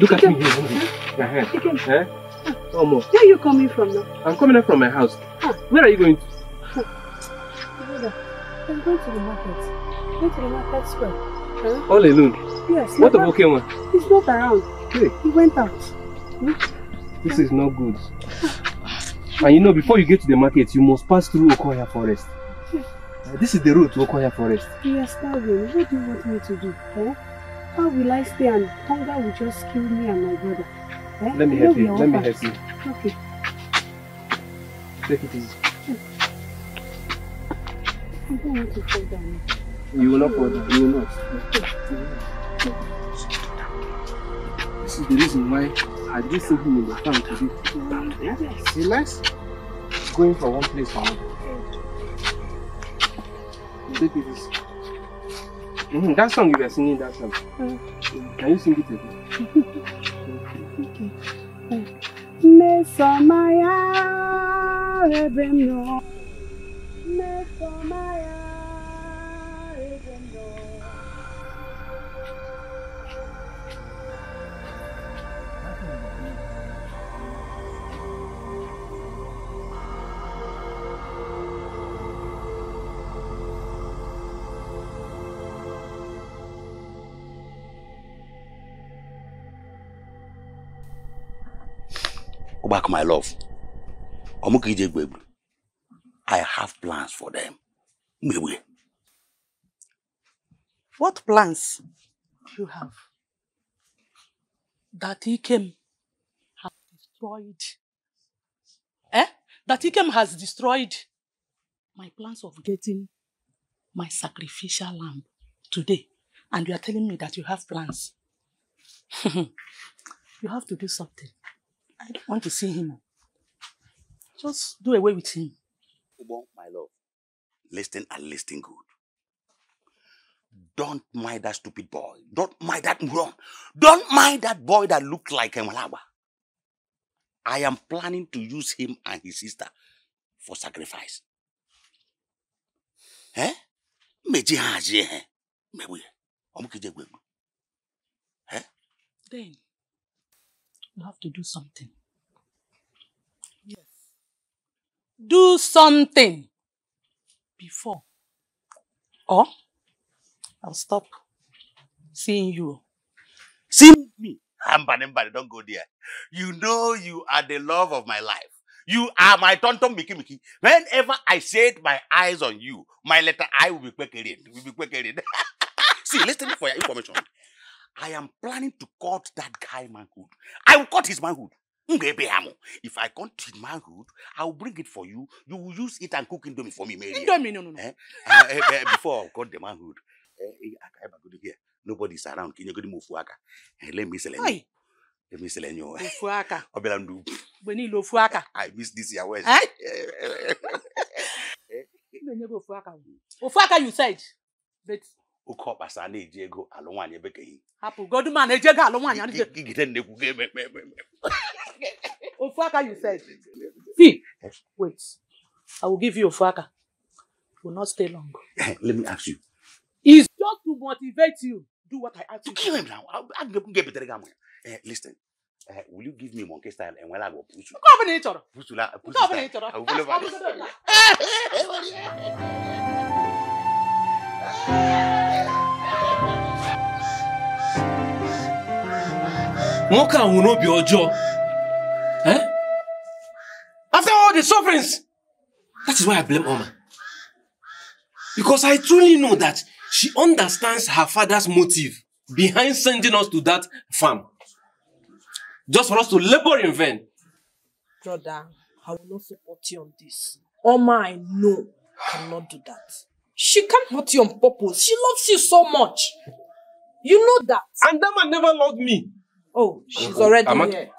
Look at me here. Eh? Where are you coming from now? I'm coming out from my house. Ah. Where are you going to? Brother, I'm going to the market. Going to the market square. Huh? All alone. Yes, What about one? He's not around. Hey, He went out. this is not good. And you know, before you get to the market, you must pass through Okoya Forest. Uh, this is the road to Okoya Forest. We are starving. What do you want me to do? Huh? How will I stay and hunger will just kill me and my brother? Eh? Let me help you. Let me help you. Okay. Take it easy. I don't want to fall down. You will not fall down. You will not. This is the reason why I didn't him in the town today. Yeah? Yes. He likes going from one place to another. Take it easy. Mhm, That song you were singing, that song. Mm. Can you sing it again? Okay. Mesomaya rebemno. Mesomaya back, my love. I have plans for them. Gbegbu. What plans do you have? That Ikem has destroyed. Eh? That Ikem has destroyed my plans of getting my sacrificial lamb today. And you are telling me that you have plans. you have to do something. I don't want to see him. Just do away with him. Ubo, my love. Listen and listen good. Don't mind that stupid boy. Don't mind that moron. Don't mind that boy that looks like Emalaba. I am planning to use him and his sister for sacrifice. Eh? Meji haji eh? Mewe. Omukije Gbegbu. Then you have to do something. Yes. Do something before. Or I'll stop seeing you. See me. Hambane, mbane, don't go there. You know you are the love of my life. You are my tonton Miki Miki. Whenever I set my eyes on you, my letter I will be quickly. Will be quickly. See, listen for your information. I am planning to cut that guy manhood. I will cut his manhood. If I cut his manhood, I will bring it for you. You will use it and cook indomie for me, Mary. Indomie, no, no, no. Eh? Uh, eh, eh, before I cut the manhood, eh, eh, here. Nobody's around. Can you go to move aka? Eh, Let me sell Ai, Let me sell you. ofu aka. Obela ndu. Mgbe niile ofu aka. I miss this year West. Eh? Ị na-enye gị ofu aka. Ofu aka you said. But Oke ọkpasa na-eji ego alụ nwaanyị ebekeghị. hapụ godu man eje ga alụ nwaanyị adịghị. Gigide nnekwu ga eme eme eme. Ofu aka you said. Wait. I will give you ofu aka. Will not stay long. Let me ask you. It's just to motivate you. Do what I ask you. Kill him now. Better than Eh, listen. Eh, will you give me monkey style and when I go push you? Ọbụla ị chọrọ. Push you push you ị style. chọrọ. I will follow nwoke a nwere obi ọjọọ Eh? after all the sufferings that is why i blame Oma because i truly know that she understands her father's motive behind sending us to that farm just for us to labor in vain Brother, I will not support you on this. Oma, I know, cannot do that. She can't hurt you on purpose. She loves you so much. You know that. and that man never loved me Oh, she's already Ama- here.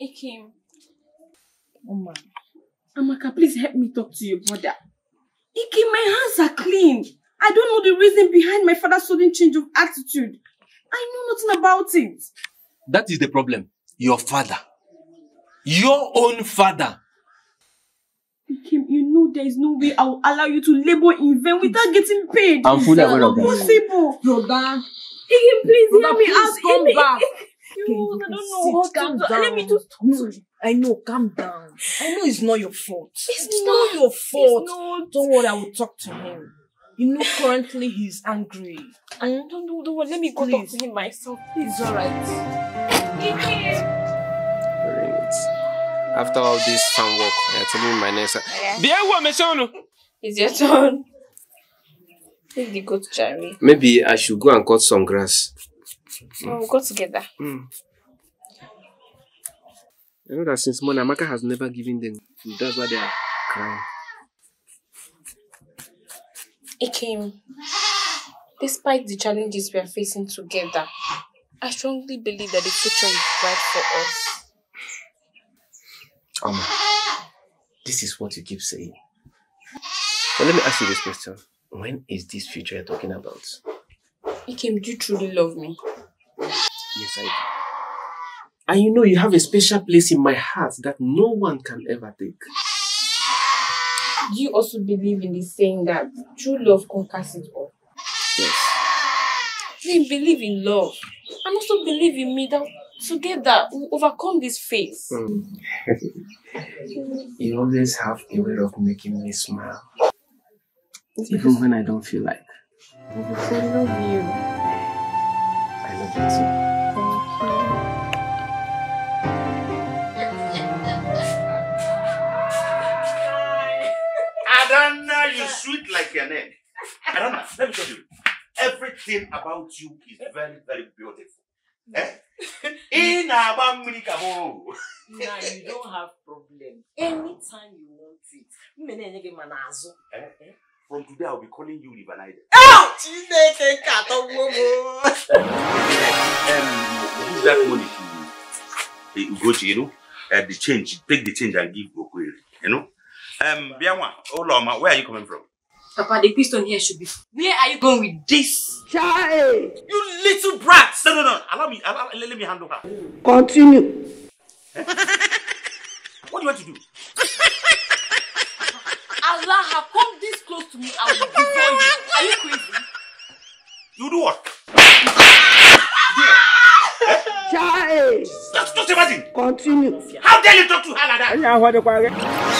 Ikem, Oma. Oh, Amaka, please help me talk to your brother. Ikem, my hands are clean. I don't know the reason behind my father's sudden change of attitude. I know nothing about it. that is the problem your father your own father Ikem, you there is no way I will allow you to labor in vain without getting paid. I'm fully aware of that. Possible. Brother, Ikem, please Brother, hear me please out. come back. You, you I don't know sit, what calm to do. Let me down. just talk No, to you. I know, calm down. I know it's not your fault. It's not your fault. Not. Don't worry, I will talk to him. You know, currently he's angry. Don't, don't, don't worry. Let me go Please. talk to him myself. Please. It's alright. Ikem. Very neat. After all this farm work, you're telling me my next. There, what, Meshono? It's your turn. Take the goat, Jerry. Maybe I should go and cut some grass. Oh, we'll go together. Mm. I know that since morning, Amaka has never given them food. That's why they are crying. It came. despite the challenges we are facing together, I strongly believe that the future is bright for us. Amma, this is what you keep saying. But let me ask you this question. When is this future you're talking about? Ikem, do you truly love me? Yes, I do. And you know you have a special place in my heart that no one can ever take. Do you also believe in the saying that true love conquers it all? Yes. We believe in love and also believe in me that together we overcome this phase. Mm. you always have a way of making me smile. Even when I don't feel like. I love you. I love you too. Adana, you sweet like an egg. Adana, let me tell you. Everything about you is very, very beautiful. Eh? In our Minikamo. Now you don't have problem. Anytime you want it. Gị ma n'azụ. From today, I'll be calling you Rivanide. Oh! Chineke nkatọgbuo m. Um, use that money to uh, go to, you know, uh, the change. Take the change and give Okwiri, you know. Um, Bianwa, Oloma, where are you coming from? Papa, the piston here should be. Where are you going with this? Child! You little brat! No, no, no. Allow me. Allow, let, let me handle her. Continue. What do you want to do? Allah have come this close to me. I will devour you. Are you crazy? You do what? Child! Just, just imagine. Continue. How dare you talk to her like that?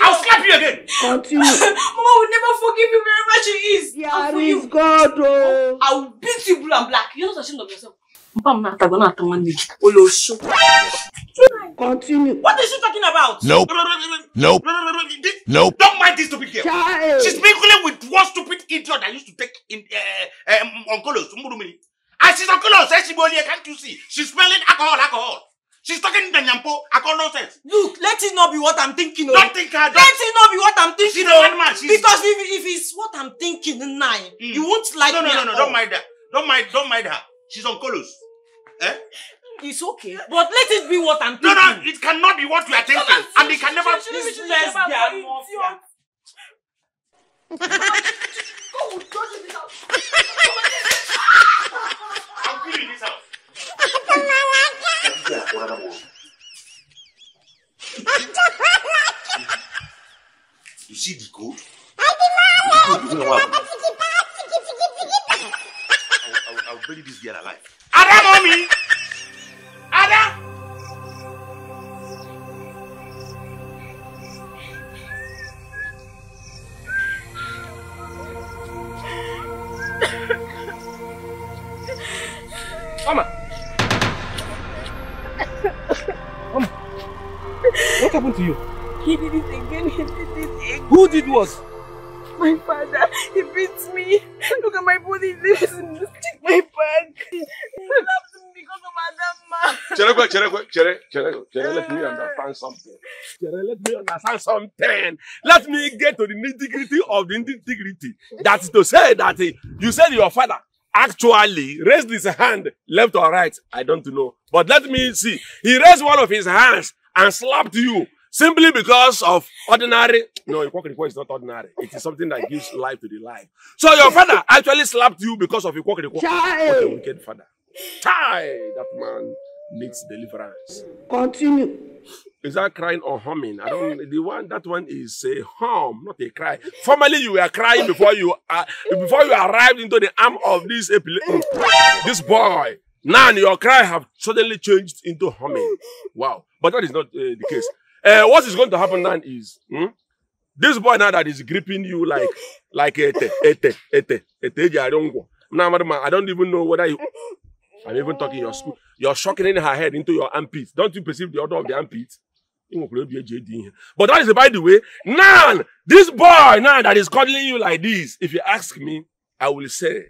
I'll slap you again. Continue. Mama will never forgive you wherever she is. for you, God, oh. I will beat you blue and black. You're not ashamed of yourself. Mama, I'm gonna attack one nigga. Olosho. Continue. What is she talking about? Nope. Nope. Nope. Don't mind this stupid girl. Child! She's mingling with one stupid idiot that used to take in uh, um, Oncolos, Murumini. And she's says she can't you see? She's smelling alcohol, alcohol. She's talking Nyampo, alcohol nonsense. Look, let it not be what I'm thinking. Don't think her Let it not be what I'm thinking. She's bad man. She's... Because if, if it's what I'm thinking now, you won't like no, no, me no, at no, all. don't mind her. Don't mind, don't mind her. She's on Colos. Eh? It's okay. But let it be what I'm No, thinking. no, it cannot be what you are thinking. And it can never This lesbian mafia. I'll What? My father, he beats me. Look at my body. This is take my back. He slapped me because of Adama. Chere, chere, chere, chere, chere, let me understand something. Chere, let me understand something. Let me get to the nitty-gritty of the nitty-gritty. That is to say that eh, you said your father actually raised his hand left or right. I don't know. But let me see. He raised one of his hands and slapped you simply because of ordinary. No, Ikwokirikwo is not ordinary. It is something that gives life to the life. So your father actually slapped you because of Ikwokirikwo. What a wicked father. Tie that man. needs deliverance. Continue. Is that crying or humming? I don't. The one that one is a hum, not a cry. Formerly, you were crying before you uh, before you arrived into the arm of this this boy. Now your cry have suddenly changed into humming. Wow! But that is not uh, the case. Uh, what is going to happen now is hmm, this boy now that is gripping you like like ete ete ete ete eji arịọ Now, madam, I don't even know whether you. I'm even talking your school. You're shocking in her head into your armpit. Don't you perceive the odor of the armpit? But that is by the way. Now, this boy now that is cuddling you like this, if you ask me, I will say,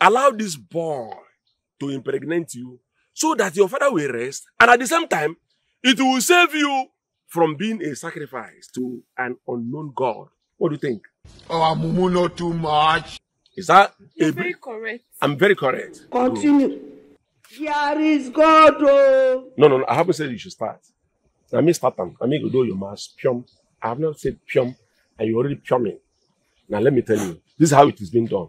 allow this boy to impregnate you so that your father will rest. And at the same time, it will save you from being a sacrifice to an unknown God. What do you think? Oh, Mumu, not too much. Is that You're a very correct. I'm very correct. Continue. Here is God. Oh. No, no, no. I haven't said you should start. I mean, start them. I mean, you do your mass. Pium. I have not said pium, and you're already piuming. Now, let me tell you, this is how it is being done.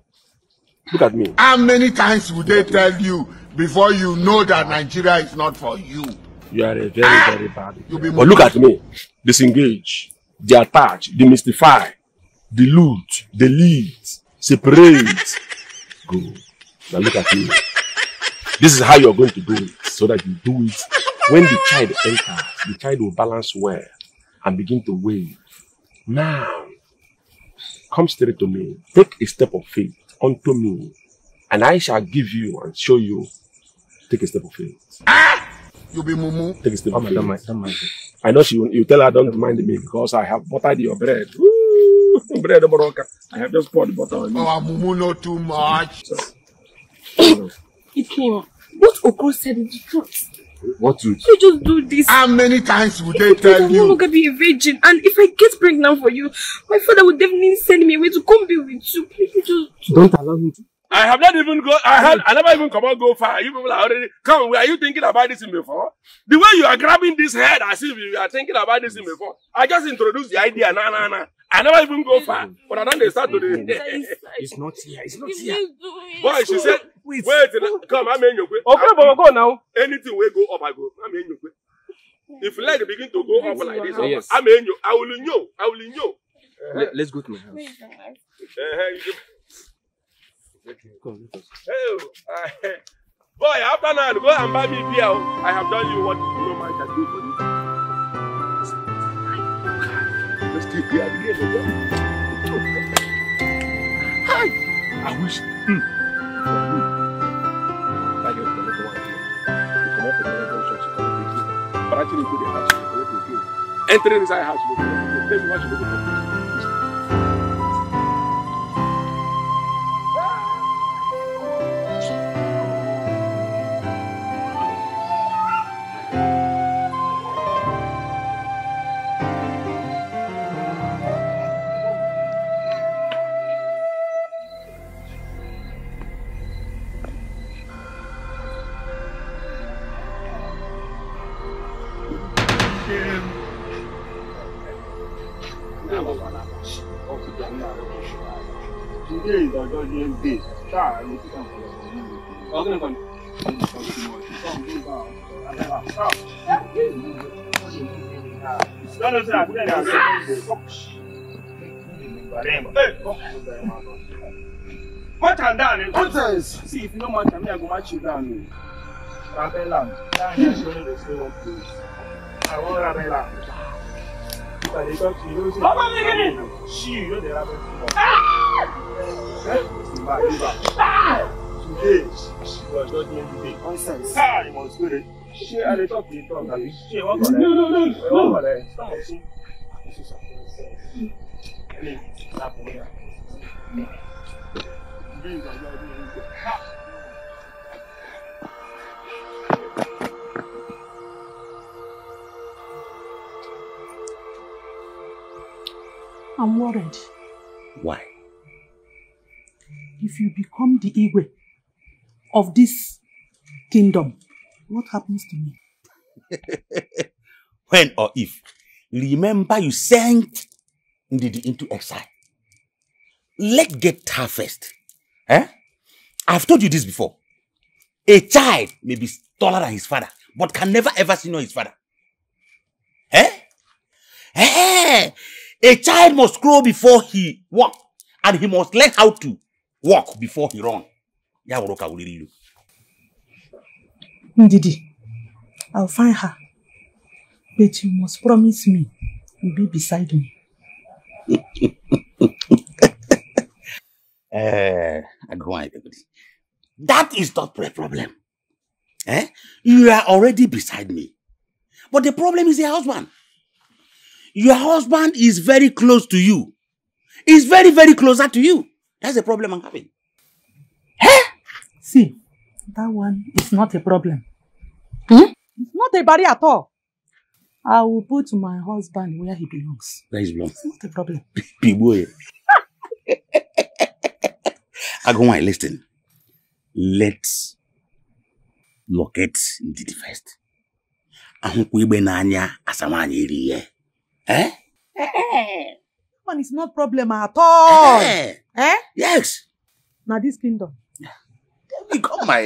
Look at me. How many times would they tell you before you know that Nigeria is not for you? You are a very, very bad. Ah! You But look at me. Disengage, detach, demystify, dilute, delete, separate. Good. Now look at me. This is how you're going to do it, so that you do it when the child enters. The child will balance well and begin to wave. Now, come straight to me. Take a step of faith unto me, and I shall give you and show you. Take a step of faith. Ah! You be Mumu. Take a step Oh, of my, faith. don't mind, don't mind. I know she you tell her don't mind me because I have buttered your bread. Woo, bread Boroka. I have just poured the butter on you. Oh, Mumu, not too much. It Ikem, what Oko said is the truth. What truth? You just do this. How many times would they tell you? I tell will no you? longer be a virgin, and if I get pregnant for you, my father would definitely send me away to come be with you. Please, just Don't allow me to. I have not even go. I had. I never even come out go far. You people are already come. Are you thinking about this thing before? The way you are grabbing this head as if you are thinking about this thing before. I just introduced the idea. Nah, nah, nah. I never even go far. But I don't they start to the. It's not here. It's not here. Boy, she said, wait, wait, come, I'm in your way. Okay, but go now. Anything will go up, I go. I'm in your way. If it begin to go up like this, Yes. I'm in you. I will you. I will. Let, let's go to my house. Boy, after now, go and buy me beer. I have done you what no man can do for you. Hi. I wish. Hmm. I get the little. You the the house. Entering inside house, up again. Tell me what she looking for. Today is our judgment day. Ṣáà ló ti kàn fún ọ. Ọ̀gbìn nìkan ni. Lọ́dọ̀ sí àbúrò ẹ̀ àti ẹ̀ What and down? What else? See, if you don't want to me, I go match you down. Rabella, down here, she only the same one place. I want Rabella ọmọ mi kí ni. ṣí i yóò dẹ̀ra fún mi. today you are just doing the day. nonsense. ah you must go there. ṣé a lè tọ́ kì í tọ́ tàbí ṣé wọ́n kọ̀ lẹ́yìn. wọ́n kọ̀ lẹ́yìn. Please, stop me. Please, I love you. I'm worried. Why? If you become the Igwe of this kingdom, what happens to me? when or if, remember you sent Ndidi into exile. Let's get her first. Eh? I've told you this before. A child may be taller than his father, but can never ever senior his father. Eh? Eh? A child must grow before he walk, and he must learn how to walk before he run. Ya wụrụ ka wụrụ ilu. Ndidi, I'll find her. But you must promise me you'll be beside me. Eh, I everybody. That is not the problem. Eh? You are already beside me. But the problem is your husband. Your husband is very close to you. He's very, very closer to you. That's the problem I'm having. See, that one is not a problem. Hmm? It's not a barrier at all. I will put my husband where he belongs. Where is belong? It's not a problem. Big boy. I go on, listen. Let's locate the first. Ahụkwa igbe n'anya asa nwaanyị eri ihe. Eh? That one is not problem at all. Eh. Eh? Yes. Now this kingdom. Become my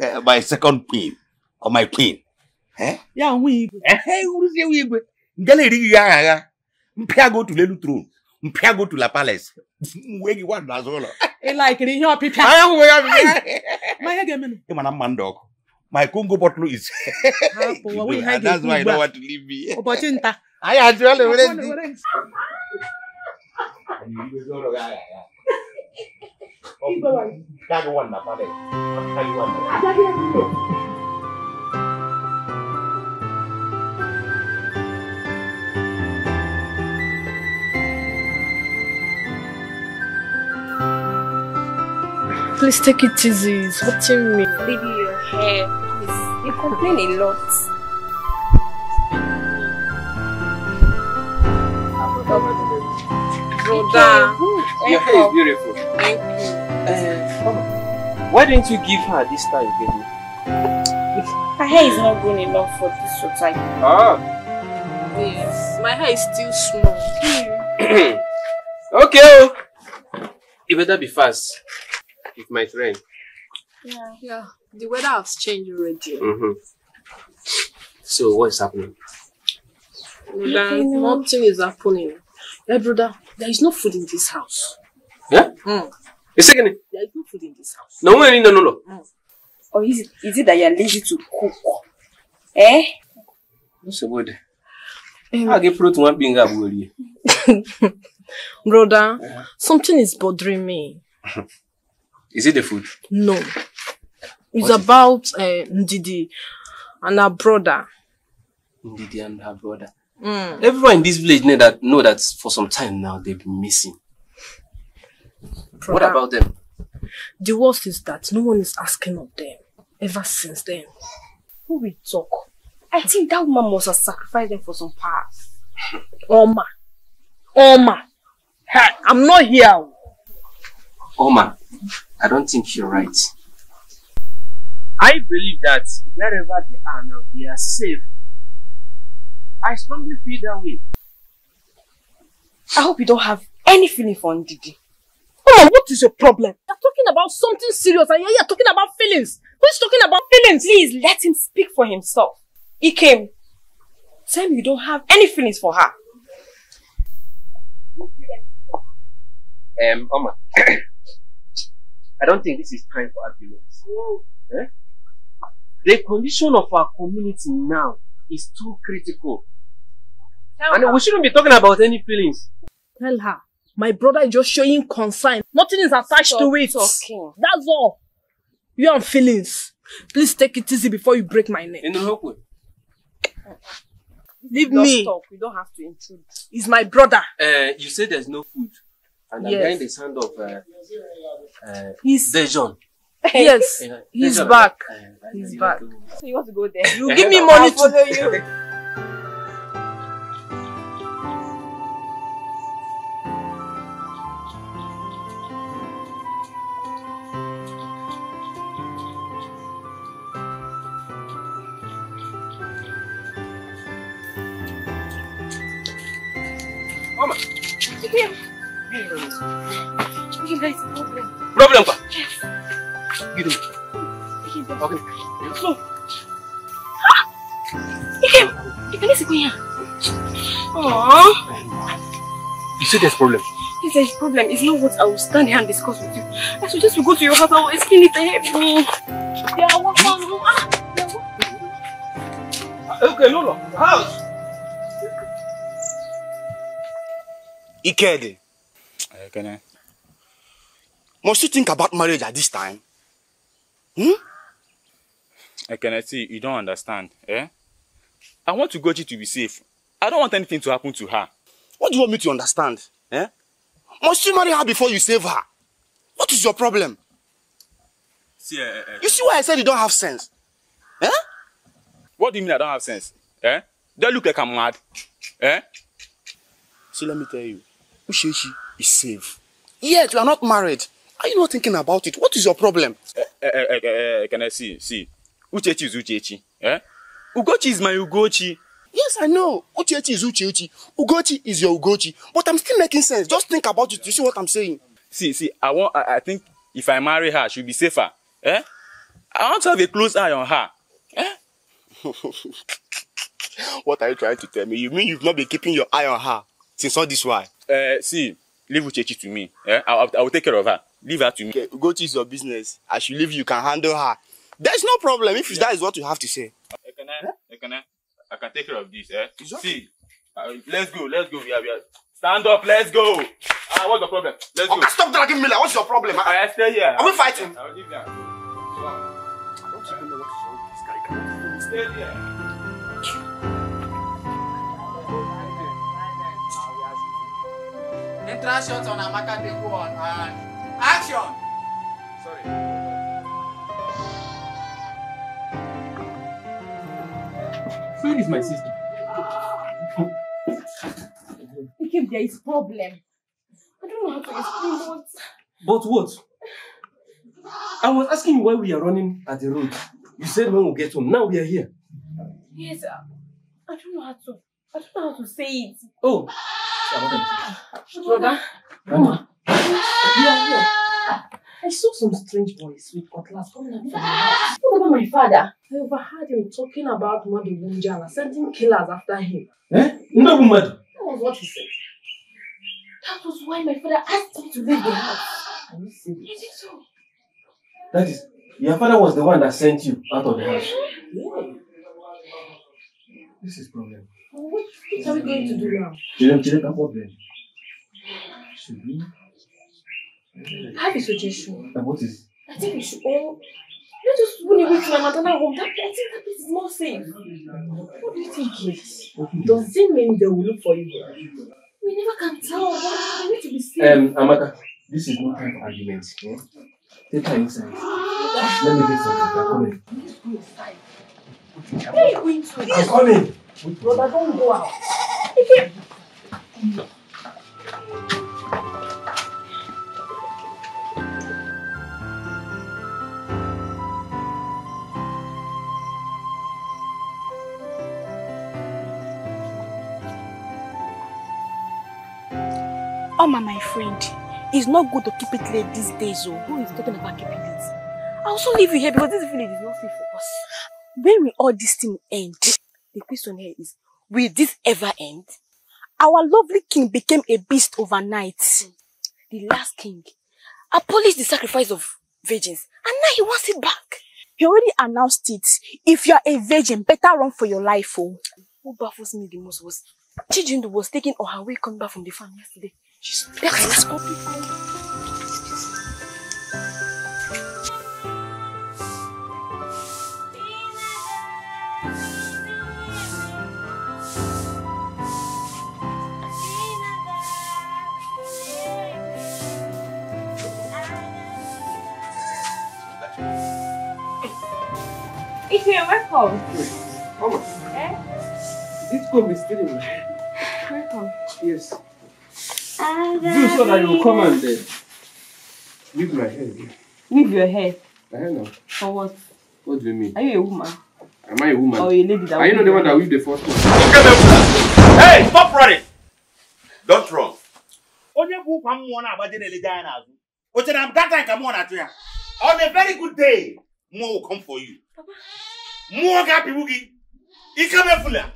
uh, my second queen or my queen. Eh? Ya nwe igwe. Eh, uruzie ewu igwe. Nke na-erighị ya agha go to lelu throne. Mpịa go to la palace. Mgbe gị gwa n'azụ ụlọ. Ị laikiri ihe ọpịpịa. Anya hụ ya. Ma ihe ga-emenụ. Ị ma na mma ndị ọkụ. My Congo bottle is. That's why I don't want to leave me. Ụbọchị nta. Anyị ajụọla were ndị. Were ntị. Gago one na palace. Gago one na Please take it easy. It's hurting me. Baby, your hair. Please. You complain a lot. Brother. Your hair is beautiful. Thank you. Uh, why didn't you give her this time, baby? Her hair is not good enough for this your type. Ah. Yes. My hair is still small. okay. oh. You better be fast. It might rain. Yeah. Yeah. The weather has changed already. Mm-hmm. So what is happening? Brother, nothing is happening. Hey, brother, there is no food in this house. Yeah? Mm. A second. There is no food in this house. No, no, no, no, no. Or is it, is it that you're lazy to cook? Eh? What's the word? I get fruit one being up with you. Brother, something is bothering me. Is it the food? No. It's about uh, Ndidi and her brother. Ndidi and her brother. Mm. Everyone in this village know that know that for some time now they've been missing. What about them? The worst is that no one is asking of them ever since then. Who will talk? I think that woman must have sacrificed them for some parts. Oma. Oma. Hey, I'm not here. Oma, I don't think you're right. I believe that wherever they are now, they are safe. I strongly feel that way. I hope you don't have any feeling for Ndidi. Oh, what is your problem? You're talking about something serious and you're talking about feelings. Who's talking about feelings? Please let him speak for himself. He came. Tell me you don't have any feelings for her. Um, Oma, I don't think this is time for arguments. Eh? The condition of our community now is too critical. And we shouldn't be talking about any feelings. Tell her. My brother is just showing concern. Nothing is attached Stop to it. talking. That's all. You have feelings. Please take it easy before you break my neck. In the hope way. Leave Just me. Stop. You don't have to intrude. He's my brother. Uh, you said there's no food. And I'm Yes. hearing the sound of uh, uh, He's Dejon. yes. He's Dejon, back. uh, He's back. So you want to go there? You give me money follow to you. there is a problem. Problem pa? Yes. Give me. Chicken, there is Okay. Chicken. Ekene si kunya. Aww. You see there's problem. If there's problem, it's not what I will stand here and discuss with you. I suggest we go to your house. I will explain it to help me. Ah, Okay, no. House. Ikedi, Ekene. Must you think about marriage at this time? Hmm? Ekene, see, you don't understand, eh? I want Ugochi to be safe. I don't want anything to happen to her. What do you want me to understand? Eh? Must you marry her before you save her? What is your problem? See, eh, eh, You see why I said you don't have sense? Eh? What do you mean I don't have sense? Eh? I look like I'm mad? Eh? See, let me tell you. Ushechi is safe. Yet you are not married. Are you not thinking about it? What is your problem? Eh, eh, eh, eh, eh, can I see? See. Uchechi is Uchechi. Eh? Ugochi is my Ugochi. Yes, I know. Uchechi is Uchechi. Ugochi is your Ugochi. But I'm still making sense. Just think about it. You see what I'm saying? See, see, I want I, I think if I marry her, she'll be safer. Eh? I want to have a close eye on her. Eh? what are you trying to tell me? You mean you've not been keeping your eye on her since all this while? Uh, see, leave Uchechi to me. Eh? I, I, I will take care of her. Leave her to me. Okay, Ugochi is your business. I should leave you, you can handle her. There's no problem if that is what you have to say. Ekene, Ekene, I can take care of this. Eh? See, uh, let's go, let's go. We are, we are. Stand up, let's go. Ah, what's the problem? Let's go. Okay, stop dragging me like what's your problem? I stay here. Are we fighting? I will leave here. I don't even know what is wrong with this guy. Can you Stay here. Interaction on Amaka dey go on and action. Sorry. Where is my sister? Ikem, there is problem. I don't know how to explain what. But what? I was asking you why we are running at the road. You said when we get home. Now we are here. Yes, uh, I don't know how to. I don't know how to say it. Oh. Brother, Mama. Yeah, yeah. I saw some strange boys with cutlass coming out from the house. what about my father? I overheard him talking about Madu Bunjala, sending killers after him. Eh? No woman. That was what he said. That was why my father asked me to leave the house. Are you serious? Is it so? That is, your father was the one that sent you out of the house. This is problem. What, what are we going to do now? Children, children, what problem? Should we? I have a suggestion. And what is? I think we should all let us run away to my maternal home. That, I think that place is more safe. What do you think, kids? Does it mean they will look for you? We never can tell. We need to be safe. Um, Amaka, this is no time for arguments. Yeah? Take her inside. Let me get something. I'm coming. Where are you going to? I'm coming. Brother, don't go out. Oma, my friend, it's not good to keep it late these days. Oh. Who is talking about keeping it? I also leave you here because this village is not safe for us. When will all this thing end? The question here is, will this ever end? Our lovely king became a beast overnight. The last king abolished the sacrifice of virgins and now he wants it back. He already announced it. If you are a virgin, better run for your life. Oh. Who baffles me the most was Chijindu was taking on her way coming back from the farm yesterday. She's Ja, let's go. Ik vind hem wegkomen. Eh? Dit komt mysterie, man. Yes. Do so that you will come and uh, leave my hair. here. Leave your hair. I don't know. For what? What do you mean? Are you a woman? Am I a woman? Or a lady that Are you not the weave one that your weaved the first one? Hey, stop running! Don't run. onye bụ ụkwa mmụọ na-agbaje na-eleje anya n'azụ o chere na that time ka mmụọ na-atụ ya on a very good day mmụọ will come for you mmụọ ga-apịgbu gị ike mefula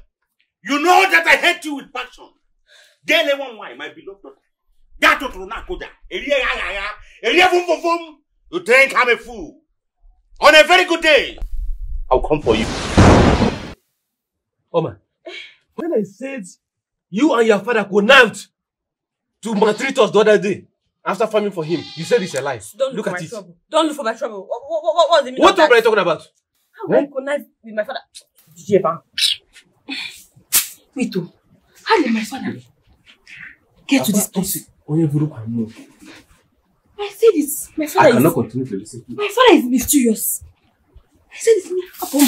You know that I hate you with passion. Gele one why, my beloved daughter. Gato to na koda. Erie ya ya ya. Erie vum vum vum. You think I'm a fool. On a very good day, I'll come for you. Oh, Oma, when I said you and your father connived to maltreat us the other day after farming for him, you said it's a lie. Don't Look look, for at my it. trouble. Don't look for my trouble. What, what, what, what's the meaning What of that? trouble are you talking about? How can I eh? connive with my father? Jeban. Wait, oh. How did my father get to this place? Onye buru kwa mmụọ. I said this. My I father cannot is. continue to listen to you. My father is mysterious. I said this. Upon